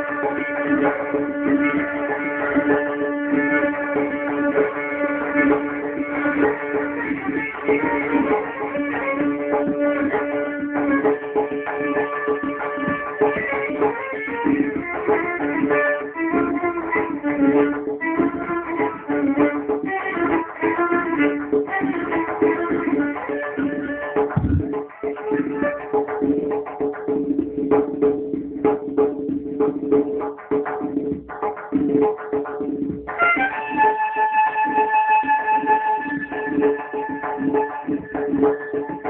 Thank you. Gracias.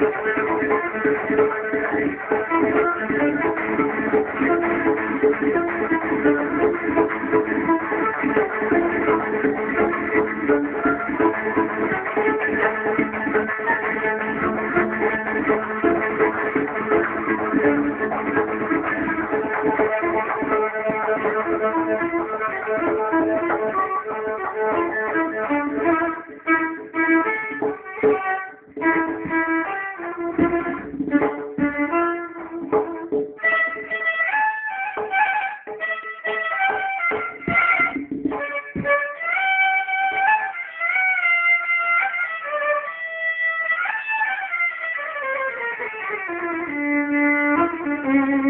Thank you. Thank you.